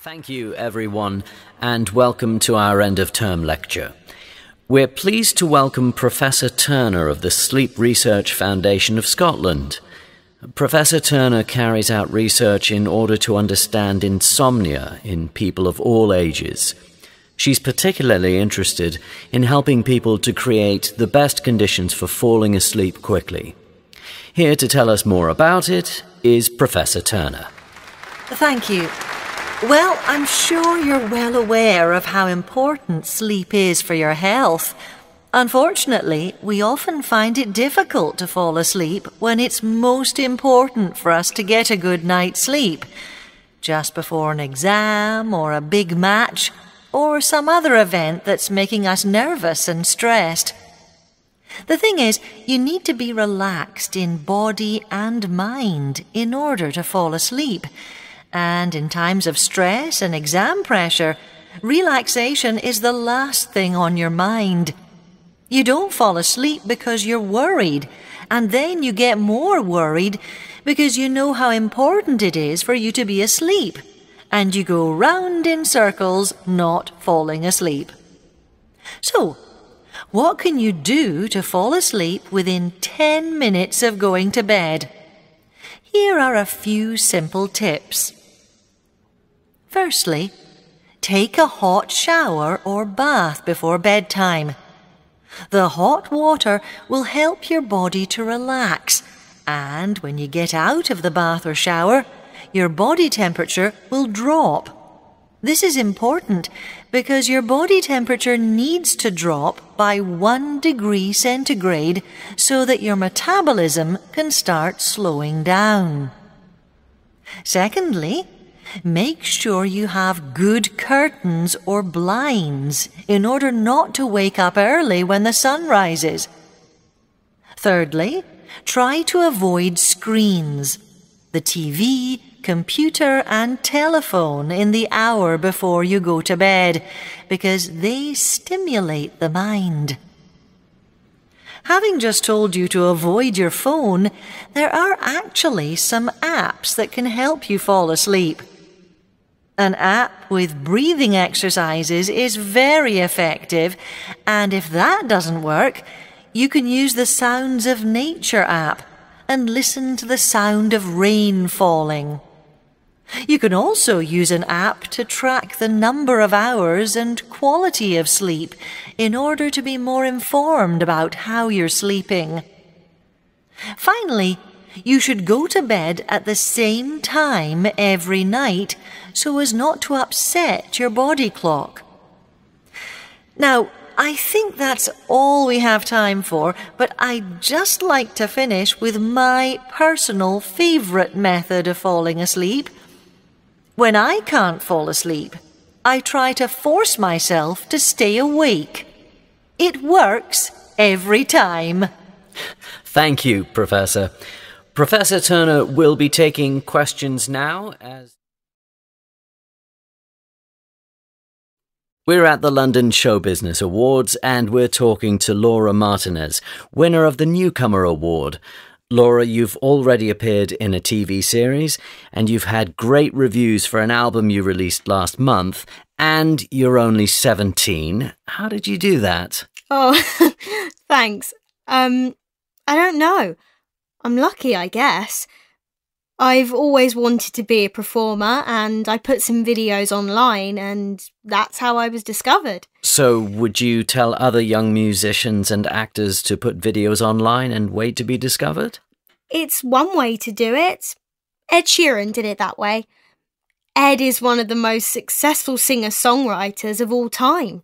Thank you, everyone, and welcome to our end of term lecture. We're pleased to welcome Professor Turner of the Sleep Research Foundation of Scotland. Professor Turner carries out research in order to understand insomnia in people of all ages. She's particularly interested in helping people to create the best conditions for falling asleep quickly. Here to tell us more about it is Professor Turner. Thank you. Well, I'm sure you're well aware of how important sleep is for your health. Unfortunately, we often find it difficult to fall asleep when it's most important for us to get a good night's sleep. Just before an exam or a big match or some other event that's making us nervous and stressed. The thing is, you need to be relaxed in body and mind in order to fall asleep. And in times of stress and exam pressure, relaxation is the last thing on your mind. You don't fall asleep because you're worried, and then you get more worried because you know how important it is for you to be asleep, and you go round in circles not falling asleep. So, what can you do to fall asleep within 10 minutes of going to bed? Here are a few simple tips. Firstly, take a hot shower or bath before bedtime. The hot water will help your body to relax, and when you get out of the bath or shower, your body temperature will drop. This is important because your body temperature needs to drop by one degree centigrade so that your metabolism can start slowing down. Secondly, Make sure you have good curtains or blinds in order not to wake up early when the sun rises. Thirdly, try to avoid screens, the TV, computer, and telephone in the hour before you go to bed because they stimulate the mind. Having just told you to avoid your phone, there are actually some apps that can help you fall asleep. An app with breathing exercises is very effective, and if that doesn't work, you can use the Sounds of Nature app and listen to the sound of rain falling. You can also use an app to track the number of hours and quality of sleep in order to be more informed about how you're sleeping. Finally, you should go to bed at the same time every night so as not to upset your body clock. Now, I think that's all we have time for, but I'd just like to finish with my personal favourite method of falling asleep. When I can't fall asleep, I try to force myself to stay awake. It works every time. Thank you, Professor. Professor Turner will be taking questions now as. We're at the London Show Business Awards and we're talking to Laura Martinez, winner of the Newcomer Award. Laura, you've already appeared in a TV series and you've had great reviews for an album you released last month, and you're only 17. How did you do that? Oh, thanks. Um, I don't know. I'm lucky, I guess. I've always wanted to be a performer and I put some videos online and that's how I was discovered. So, would you tell other young musicians and actors to put videos online and wait to be discovered? It's one way to do it. Ed Sheeran did it that way. Ed is one of the most successful singer songwriters of all time.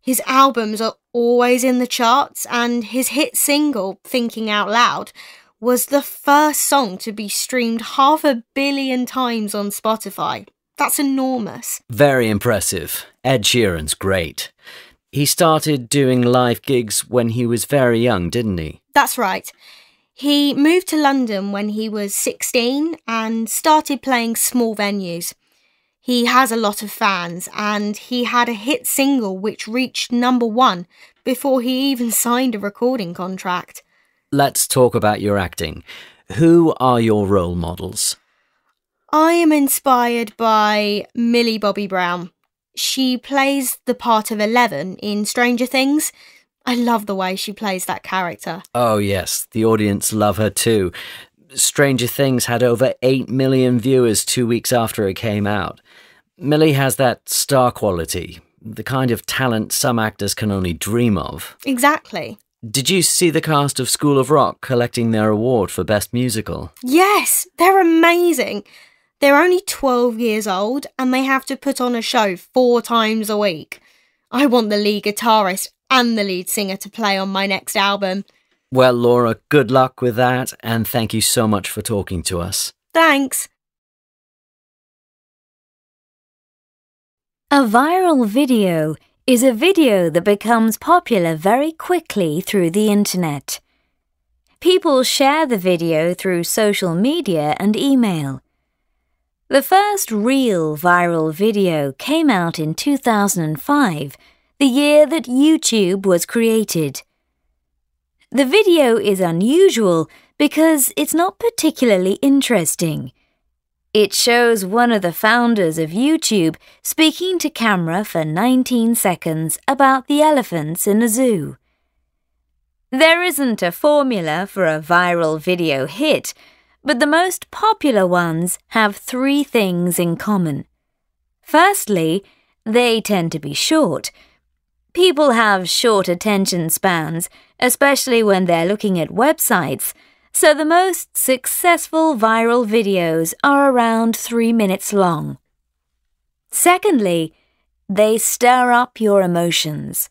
His albums are always in the charts, and his hit single, Thinking Out Loud, was the first song to be streamed half a billion times on Spotify. That's enormous. Very impressive. Ed Sheeran's great. He started doing live gigs when he was very young, didn't he? That's right. He moved to London when he was 16 and started playing small venues. He has a lot of fans and he had a hit single which reached number one before he even signed a recording contract let's talk about your acting. Who are your role models? I am inspired by Millie Bobby Brown. She plays the part of Eleven in Stranger Things. I love the way she plays that character. Oh, yes, the audience love her too. Stranger Things had over 8 million viewers two weeks after it came out. Millie has that star quality, the kind of talent some actors can only dream of. Exactly. Did you see the cast of School of Rock collecting their award for Best Musical? Yes, they're amazing. They're only 12 years old and they have to put on a show four times a week. I want the lead guitarist and the lead singer to play on my next album. Well, Laura, good luck with that, and thank you so much for talking to us. Thanks. A viral video is a video that becomes popular very quickly through the internet. People share the video through social media and email. The first real viral video came out in 2005, the year that YouTube was created. The video is unusual because it's not particularly interesting. It shows one of the founders of YouTube speaking to camera for 19 seconds about the elephants in a zoo. There isn't a formula for a viral video hit, but the most popular ones have three things in common. Firstly, they tend to be short. People have short attention spans, especially when they're looking at websites so the most successful viral videos are around three minutes long. Secondly, they stir up your emotions.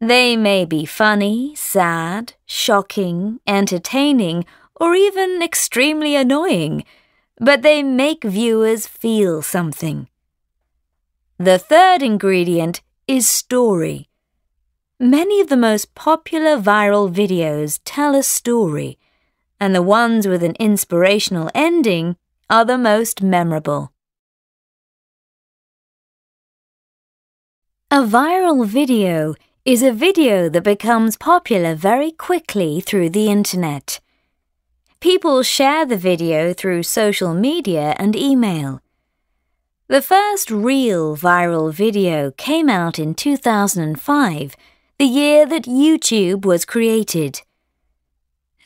They may be funny, sad, shocking, entertaining, or even extremely annoying, but they make viewers feel something. The third ingredient is story. Many of the most popular viral videos tell a story and the ones with an inspirational ending are the most memorable. A viral video is a video that becomes popular very quickly through the internet. People share the video through social media and email. The first real viral video came out in 2005, the year that YouTube was created.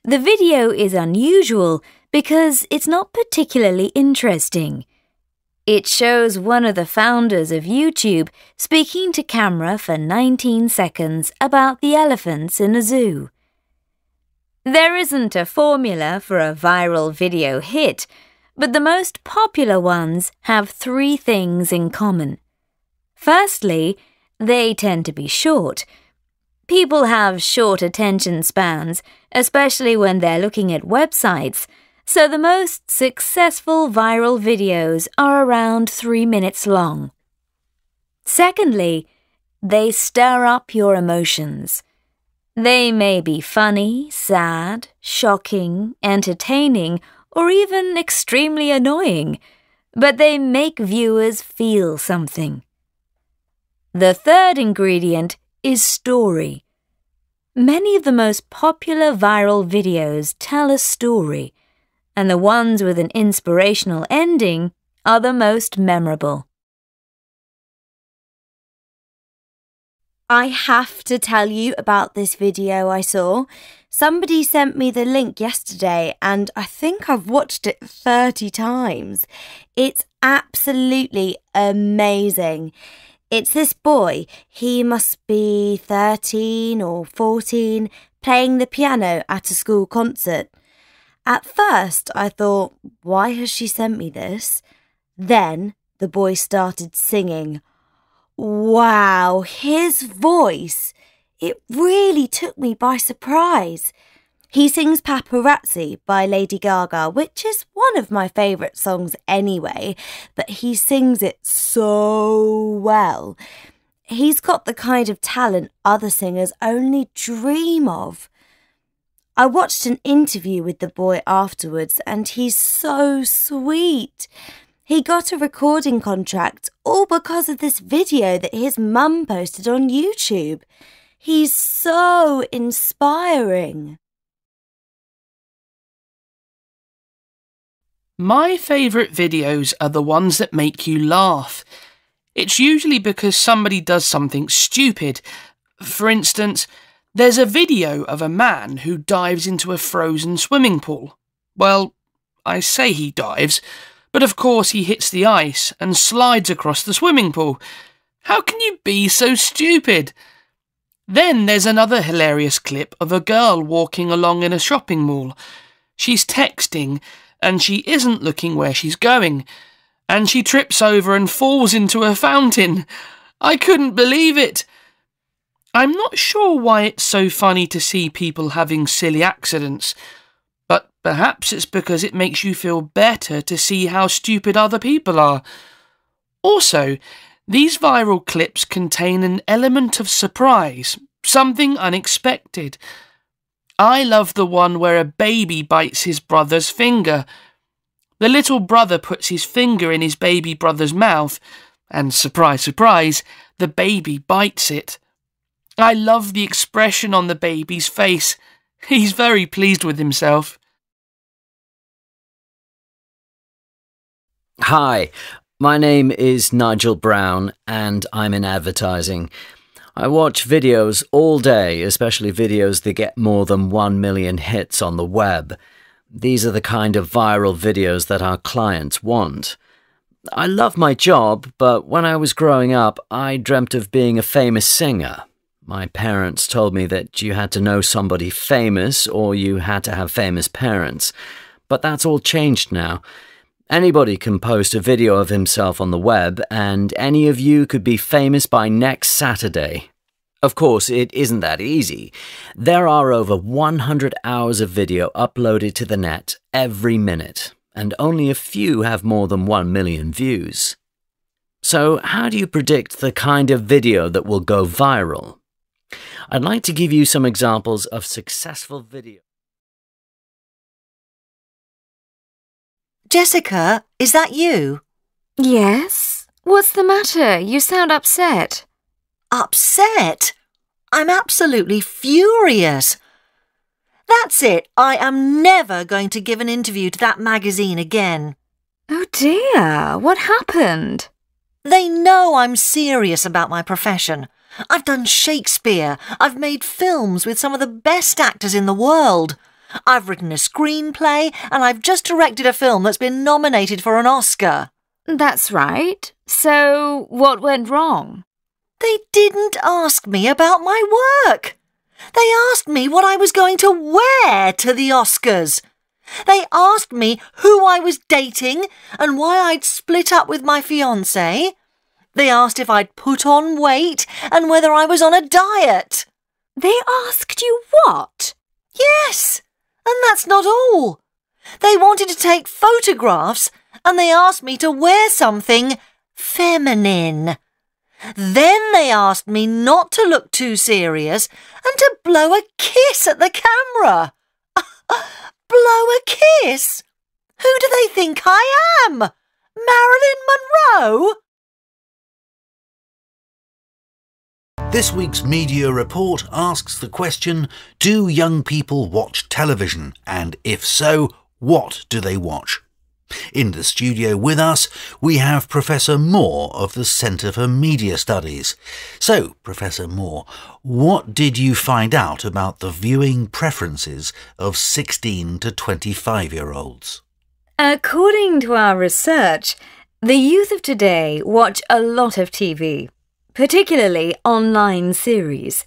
The video is unusual because it's not particularly interesting. It shows one of the founders of YouTube speaking to camera for 19 seconds about the elephants in a zoo. There isn't a formula for a viral video hit, but the most popular ones have three things in common. Firstly, they tend to be short People have short attention spans, especially when they're looking at websites, so the most successful viral videos are around three minutes long. Secondly, they stir up your emotions. They may be funny, sad, shocking, entertaining, or even extremely annoying, but they make viewers feel something. The third ingredient is story. Many of the most popular viral videos tell a story, and the ones with an inspirational ending are the most memorable. I have to tell you about this video I saw. Somebody sent me the link yesterday and I think I've watched it 30 times. It's absolutely amazing. It's this boy, he must be 13 or 14, playing the piano at a school concert. At first, I thought, why has she sent me this? Then the boy started singing. Wow, his voice! It really took me by surprise. He sings Paparazzi by Lady Gaga, which is one of my favourite songs anyway, but he sings it so well. He's got the kind of talent other singers only dream of. I watched an interview with the boy afterwards, and he's so sweet. He got a recording contract all because of this video that his mum posted on YouTube. He's so inspiring. My favourite videos are the ones that make you laugh. It's usually because somebody does something stupid. For instance, there's a video of a man who dives into a frozen swimming pool. Well, I say he dives, but of course he hits the ice and slides across the swimming pool. How can you be so stupid? Then there's another hilarious clip of a girl walking along in a shopping mall. She's texting and she isn't looking where she's going, and she trips over and falls into a fountain. I couldn't believe it. I'm not sure why it's so funny to see people having silly accidents, but perhaps it's because it makes you feel better to see how stupid other people are. Also, these viral clips contain an element of surprise, something unexpected. I love the one where a baby bites his brother's finger. The little brother puts his finger in his baby brother's mouth, and surprise, surprise, the baby bites it. I love the expression on the baby's face. He's very pleased with himself. Hi, my name is Nigel Brown, and I'm in advertising. I watch videos all day, especially videos that get more than 1 million hits on the web. These are the kind of viral videos that our clients want. I love my job, but when I was growing up, I dreamt of being a famous singer. My parents told me that you had to know somebody famous or you had to have famous parents. But that's all changed now. Anybody can post a video of himself on the web, and any of you could be famous by next Saturday. Of course, it isn't that easy. There are over 100 hours of video uploaded to the net every minute, and only a few have more than 1 million views. So, how do you predict the kind of video that will go viral? I'd like to give you some examples of successful video. Jessica, is that you? Yes? What's the matter? You sound upset. Upset? I'm absolutely furious. That's it. I am never going to give an interview to that magazine again. Oh dear, what happened? They know I'm serious about my profession. I've done Shakespeare. I've made films with some of the best actors in the world. I've written a screenplay and I've just directed a film that's been nominated for an Oscar. That's right. So, what went wrong? They didn't ask me about my work. They asked me what I was going to wear to the Oscars. They asked me who I was dating and why I'd split up with my fiance. They asked if I'd put on weight and whether I was on a diet. They asked you what? Yes, and that's not all. They wanted to take photographs and they asked me to wear something feminine. Then they asked me not to look too serious and to blow a kiss at the camera. blow a kiss? Who do they think I am? Marilyn Monroe? This week's media report asks the question Do young people watch television? And if so, what do they watch? In the studio with us, we have Professor Moore of the Centre for Media Studies. So, Professor Moore, what did you find out about the viewing preferences of 16 to 25 year olds? According to our research, the youth of today watch a lot of TV, particularly online series.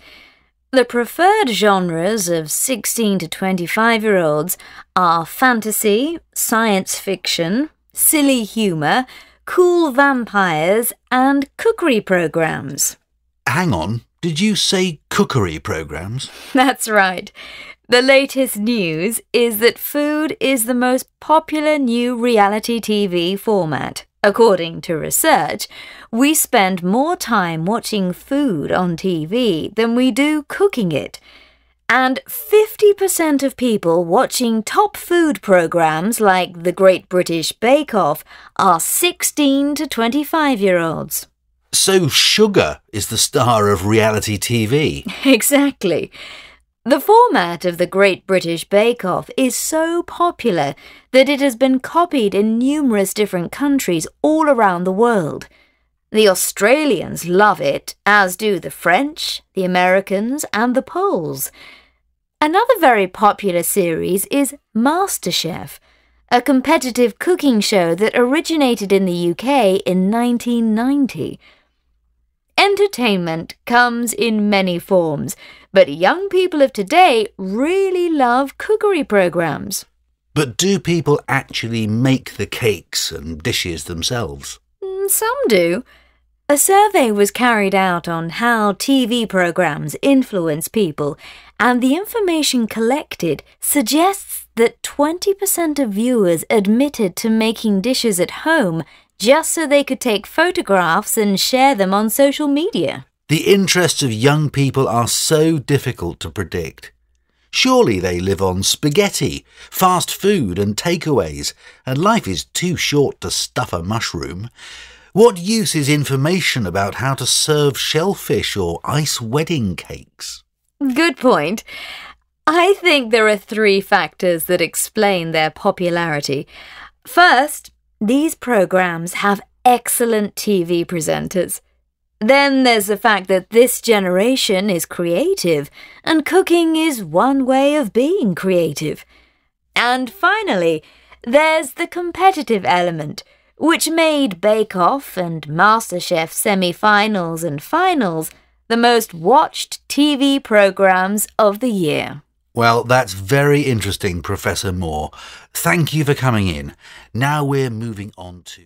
The preferred genres of 16 to 25 year olds are fantasy, science fiction, silly humour, cool vampires, and cookery programs. Hang on, did you say cookery programs? That's right. The latest news is that food is the most popular new reality TV format. According to research, we spend more time watching food on TV than we do cooking it. And 50% of people watching top food programs like the Great British Bake Off are 16 to 25 year olds. So, sugar is the star of reality TV. Exactly. The format of the Great British Bake Off is so popular that it has been copied in numerous different countries all around the world. The Australians love it, as do the French, the Americans, and the Poles. Another very popular series is MasterChef, a competitive cooking show that originated in the UK in 1990. Entertainment comes in many forms, but young people of today really love cookery programs. But do people actually make the cakes and dishes themselves? Mm, some do. A survey was carried out on how TV programs influence people, and the information collected suggests that 20% of viewers admitted to making dishes at home just so they could take photographs and share them on social media. The interests of young people are so difficult to predict. Surely they live on spaghetti, fast food, and takeaways, and life is too short to stuff a mushroom. What use is information about how to serve shellfish or ice wedding cakes? Good point. I think there are three factors that explain their popularity. First, these programs have excellent TV presenters. Then there's the fact that this generation is creative, and cooking is one way of being creative. And finally, there's the competitive element, which made Bake Off and MasterChef semi finals and finals the most watched TV programs of the year. Well, that's very interesting, Professor Moore. Thank you for coming in. Now we're moving on to.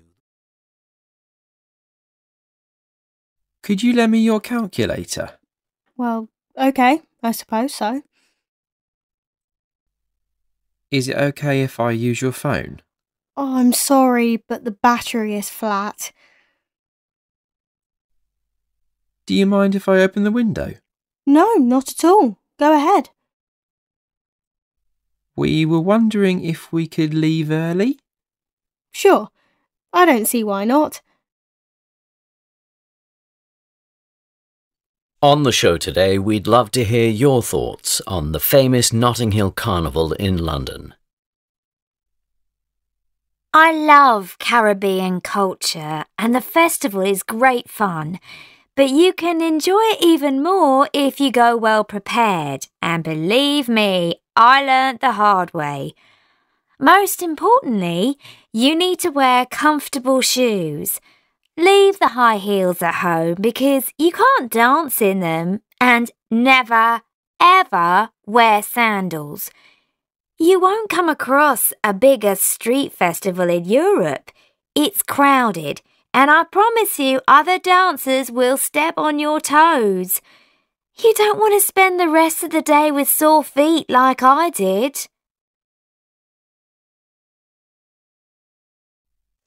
Could you lend me your calculator? Well, okay, I suppose so. Is it okay if I use your phone? Oh, I'm sorry, but the battery is flat. Do you mind if I open the window? No, not at all. Go ahead. We were wondering if we could leave early. Sure. I don't see why not. On the show today, we'd love to hear your thoughts on the famous Notting Hill Carnival in London. I love Caribbean culture, and the festival is great fun. But you can enjoy it even more if you go well prepared. And believe me, I learnt the hard way. Most importantly, you need to wear comfortable shoes. Leave the high heels at home because you can't dance in them and never, ever wear sandals. You won't come across a bigger street festival in Europe. It's crowded, and I promise you other dancers will step on your toes. You don't want to spend the rest of the day with sore feet like I did.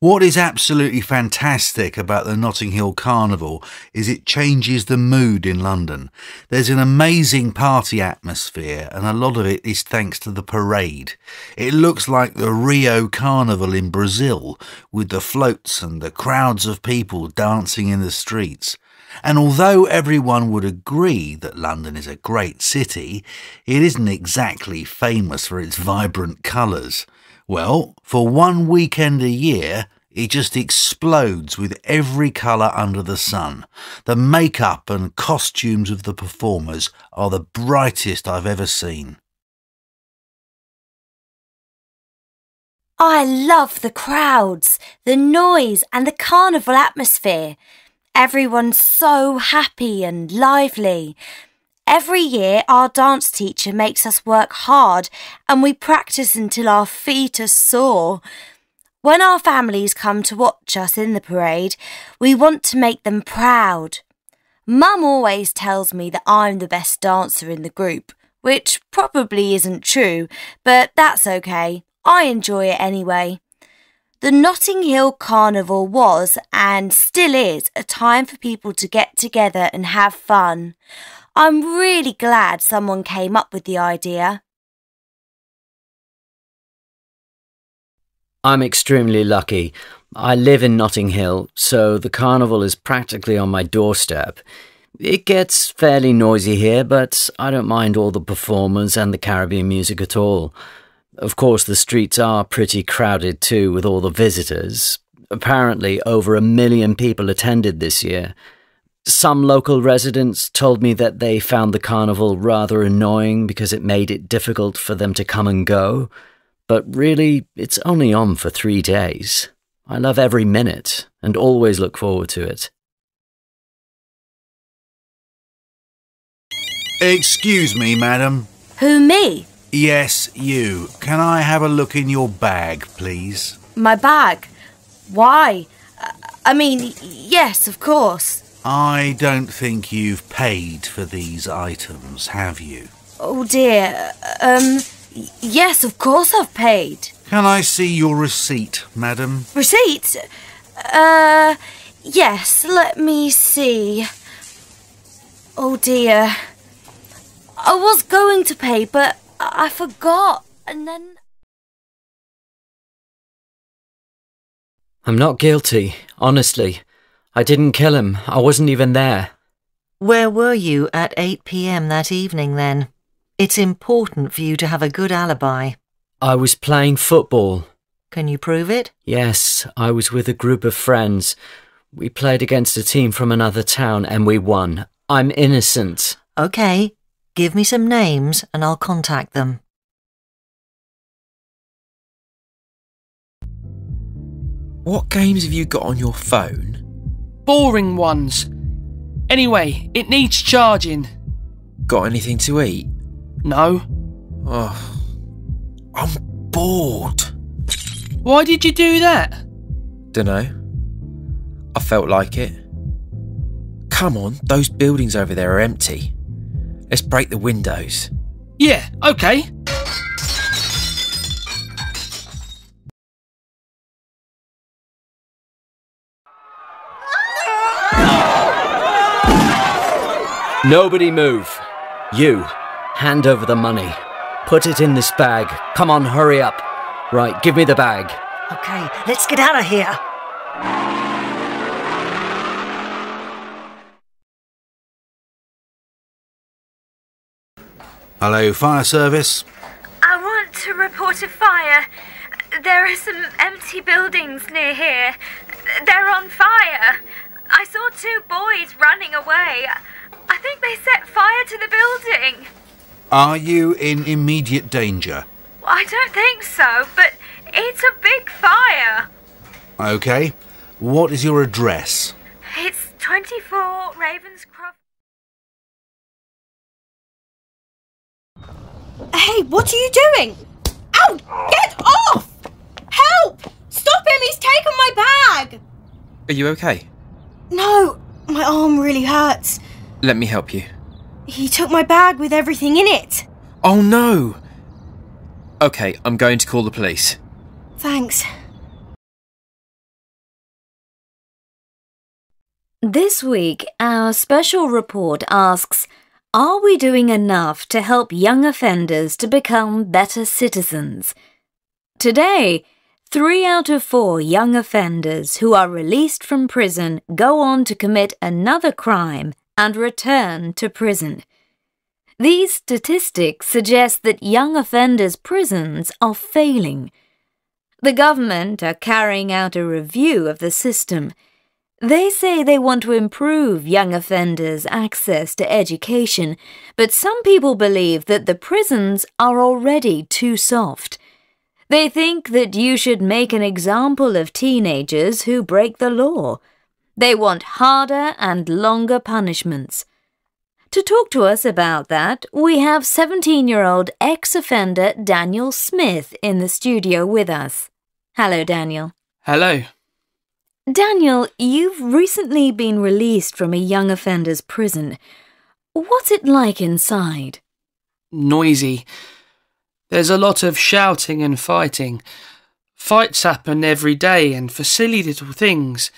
What is absolutely fantastic about the Notting Hill Carnival is it changes the mood in London. There's an amazing party atmosphere, and a lot of it is thanks to the parade. It looks like the Rio Carnival in Brazil, with the floats and the crowds of people dancing in the streets. And although everyone would agree that London is a great city, it isn't exactly famous for its vibrant colours. Well, for one weekend a year, it just explodes with every colour under the sun. The makeup and costumes of the performers are the brightest I've ever seen. I love the crowds, the noise, and the carnival atmosphere. Everyone's so happy and lively. Every year, our dance teacher makes us work hard and we practice until our feet are sore. When our families come to watch us in the parade, we want to make them proud. Mum always tells me that I'm the best dancer in the group, which probably isn't true, but that's okay. I enjoy it anyway. The Notting Hill Carnival was and still is a time for people to get together and have fun. I'm really glad someone came up with the idea. I'm extremely lucky. I live in Notting Hill, so the carnival is practically on my doorstep. It gets fairly noisy here, but I don't mind all the performers and the Caribbean music at all. Of course, the streets are pretty crowded too with all the visitors. Apparently, over a million people attended this year. Some local residents told me that they found the carnival rather annoying because it made it difficult for them to come and go. But really, it's only on for three days. I love every minute and always look forward to it. Excuse me, madam. Who, me? Yes, you. Can I have a look in your bag, please? My bag? Why? I mean, yes, of course. I don't think you've paid for these items, have you? Oh dear. Um, yes, of course I've paid. Can I see your receipt, madam? Receipt? Uh, yes, let me see. Oh dear. I was going to pay, but I forgot, and then. I'm not guilty, honestly. I didn't kill him. I wasn't even there. Where were you at 8 pm that evening then? It's important for you to have a good alibi. I was playing football. Can you prove it? Yes, I was with a group of friends. We played against a team from another town and we won. I'm innocent. OK. Give me some names and I'll contact them. What games have you got on your phone? Boring ones. Anyway, it needs charging. Got anything to eat? No. Oh, I'm bored. Why did you do that? Dunno. I felt like it. Come on, those buildings over there are empty. Let's break the windows. Yeah, okay. Nobody move. You, hand over the money. Put it in this bag. Come on, hurry up. Right, give me the bag. OK, let's get out of here. Hello, fire service. I want to report a fire. There are some empty buildings near here. They're on fire. I saw two boys running away. I think they set fire to the building. Are you in immediate danger? I don't think so, but it's a big fire. OK. What is your address? It's 24 Ravenscroft. Hey, what are you doing? Ow! Get off! Help! Stop him! He's taken my bag! Are you okay? No, my arm really hurts. Let me help you. He took my bag with everything in it. Oh no! Okay, I'm going to call the police. Thanks. This week, our special report asks Are we doing enough to help young offenders to become better citizens? Today, three out of four young offenders who are released from prison go on to commit another crime and return to prison. These statistics suggest that young offenders' prisons are failing. The government are carrying out a review of the system. They say they want to improve young offenders' access to education, but some people believe that the prisons are already too soft. They think that you should make an example of teenagers who break the law. They want harder and longer punishments. To talk to us about that, we have 17 year old ex offender Daniel Smith in the studio with us. Hello, Daniel. Hello. Daniel, you've recently been released from a young offender's prison. What's it like inside? Noisy. There's a lot of shouting and fighting. Fights happen every day and for silly little things.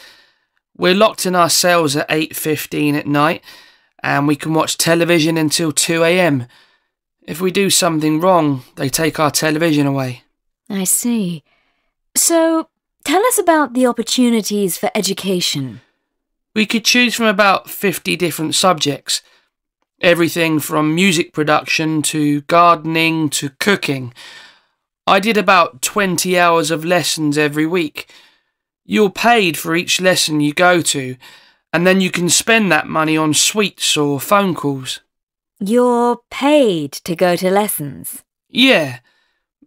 We're locked in our cells at 8:15 at night and we can watch television until 2 a.m. If we do something wrong, they take our television away. I see. So, tell us about the opportunities for education. We could choose from about 50 different subjects. Everything from music production to gardening to cooking. I did about 20 hours of lessons every week. You're paid for each lesson you go to, and then you can spend that money on sweets or phone calls. You're paid to go to lessons. Yeah,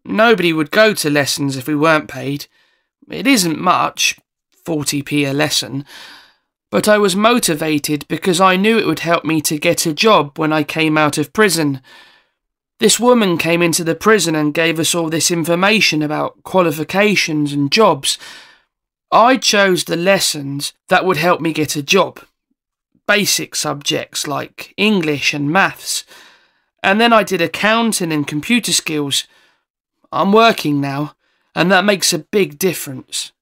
nobody would go to lessons if we weren't paid. It isn't much, 40p a lesson, but I was motivated because I knew it would help me to get a job when I came out of prison. This woman came into the prison and gave us all this information about qualifications and jobs. I chose the lessons that would help me get a job. Basic subjects like English and maths. And then I did accounting and computer skills. I'm working now, and that makes a big difference.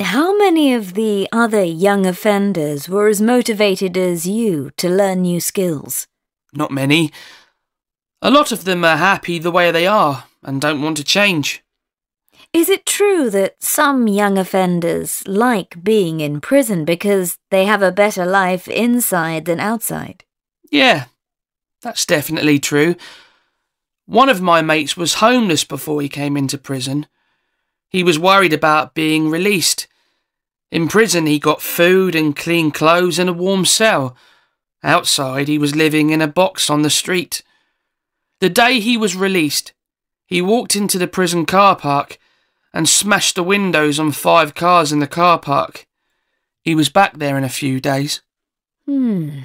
How many of the other young offenders were as motivated as you to learn new skills? Not many. A lot of them are happy the way they are and don't want to change. Is it true that some young offenders like being in prison because they have a better life inside than outside? Yeah, that's definitely true. One of my mates was homeless before he came into prison. He was worried about being released. In prison, he got food and clean clothes and a warm cell. Outside, he was living in a box on the street. The day he was released, he walked into the prison car park and smashed the windows on five cars in the car park. He was back there in a few days. Hmm.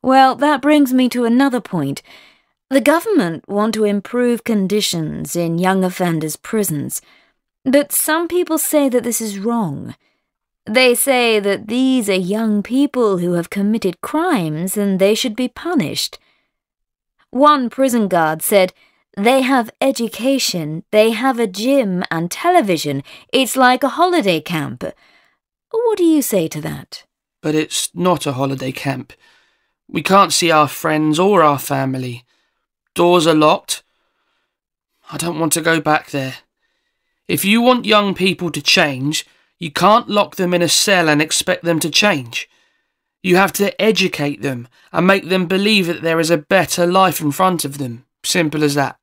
Well, that brings me to another point. The government want to improve conditions in young offenders' prisons, but some people say that this is wrong. They say that these are young people who have committed crimes and they should be punished. One prison guard said, They have education, they have a gym and television. It's like a holiday camp. What do you say to that? But it's not a holiday camp. We can't see our friends or our family. Doors are locked. I don't want to go back there. If you want young people to change, you can't lock them in a cell and expect them to change. You have to educate them and make them believe that there is a better life in front of them. Simple as that.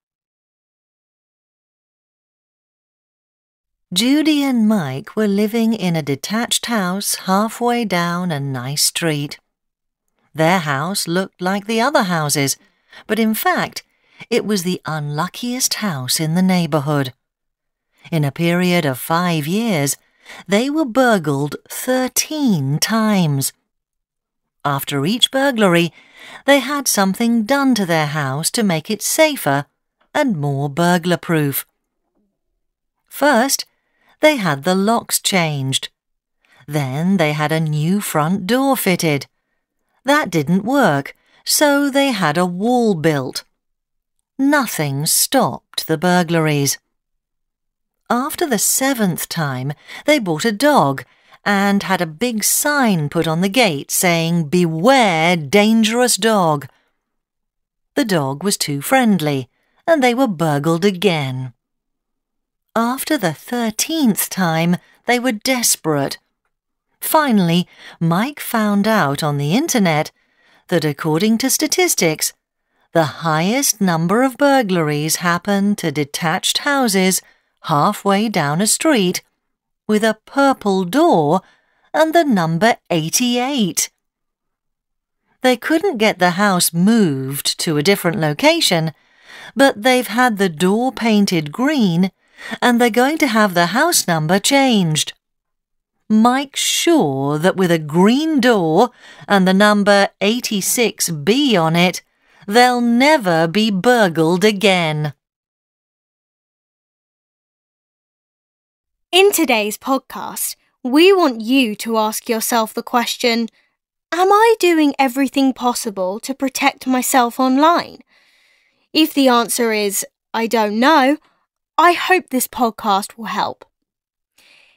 Judy and Mike were living in a detached house halfway down a nice street. Their house looked like the other houses, but in fact, it was the unluckiest house in the neighbourhood. In a period of five years, they were burgled 13 times. After each burglary, they had something done to their house to make it safer and more burglar proof. First, they had the locks changed. Then they had a new front door fitted. That didn't work, so they had a wall built. Nothing stopped the burglaries. After the seventh time, they bought a dog and had a big sign put on the gate saying, Beware, dangerous dog. The dog was too friendly, and they were burgled again. After the thirteenth time, they were desperate. Finally, Mike found out on the internet that according to statistics, the highest number of burglaries happen to detached houses halfway down a street with a purple door and the number 88. They couldn't get the house moved to a different location, but they've had the door painted green and they're going to have the house number changed. Mike's sure that with a green door and the number 86B on it, they'll never be burgled again. In today's podcast, we want you to ask yourself the question Am I doing everything possible to protect myself online? If the answer is I don't know, I hope this podcast will help.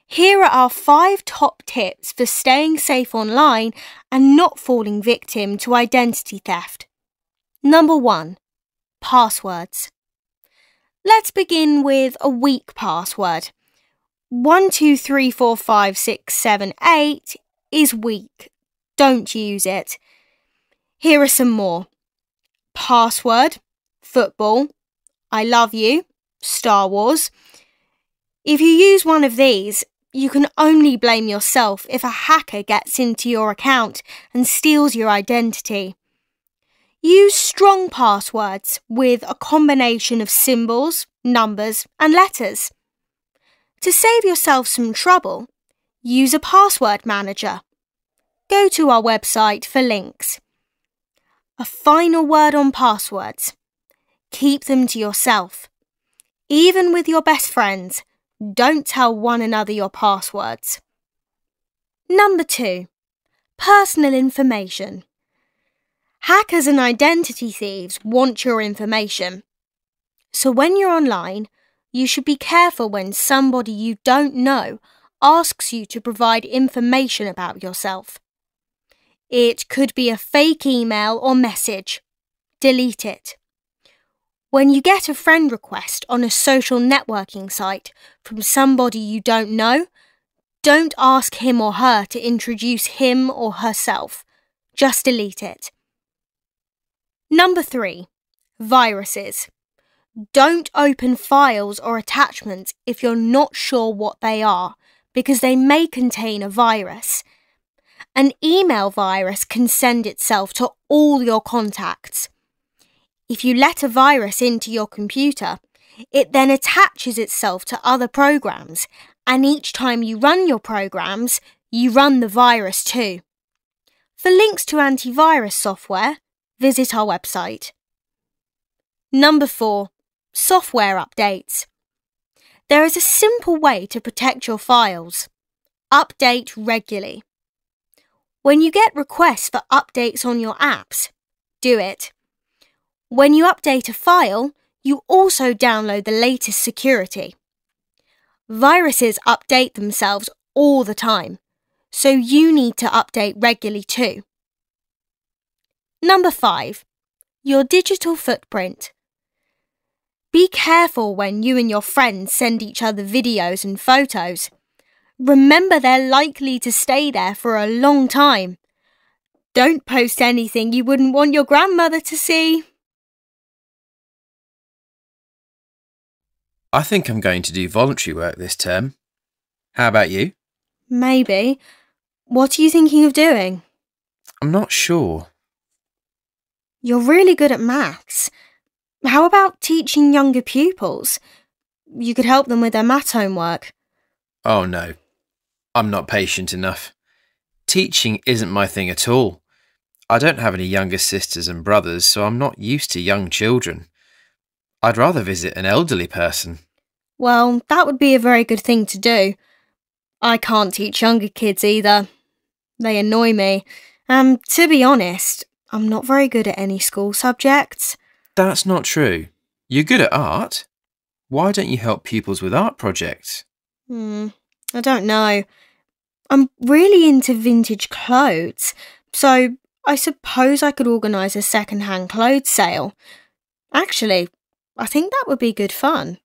Here are our five top tips for staying safe online and not falling victim to identity theft. Number one, passwords. Let's begin with a weak password. One, two, three, four, five, six, seven, eight is weak. don't use it. Here are some more password, football, I love you, Star Wars. If you use one of these, you can only blame yourself if a hacker gets into your account and steals your identity. Use strong passwords with a combination of symbols, numbers, and letters. To save yourself some trouble, use a password manager. Go to our website for links. A final word on passwords. Keep them to yourself. Even with your best friends, don't tell one another your passwords. Number two, personal information. Hackers and identity thieves want your information. So when you're online, you should be careful when somebody you don't know asks you to provide information about yourself. It could be a fake email or message. Delete it. When you get a friend request on a social networking site from somebody you don't know, don't ask him or her to introduce him or herself. Just delete it. Number three, viruses. Don't open files or attachments if you're not sure what they are, because they may contain a virus. An email virus can send itself to all your contacts. If you let a virus into your computer, it then attaches itself to other programs, and each time you run your programs, you run the virus too. For links to antivirus software, visit our website. Number 4. Software updates. There is a simple way to protect your files. Update regularly. When you get requests for updates on your apps, do it. When you update a file, you also download the latest security. Viruses update themselves all the time, so you need to update regularly too. Number 5. Your digital footprint. Be careful when you and your friends send each other videos and photos. Remember they're likely to stay there for a long time. Don't post anything you wouldn't want your grandmother to see. I think I'm going to do voluntary work this term. How about you? Maybe. What are you thinking of doing? I'm not sure. You're really good at maths. How about teaching younger pupils? You could help them with their math homework. Oh no, I'm not patient enough. Teaching isn't my thing at all. I don't have any younger sisters and brothers, so I'm not used to young children. I'd rather visit an elderly person. Well, that would be a very good thing to do. I can't teach younger kids either. They annoy me. And to be honest, I'm not very good at any school subjects. That's not true. You're good at art. Why don't you help pupils with art projects? Hmm, I don't know. I'm really into vintage clothes, so I suppose I could organise a second hand clothes sale. Actually, I think that would be good fun.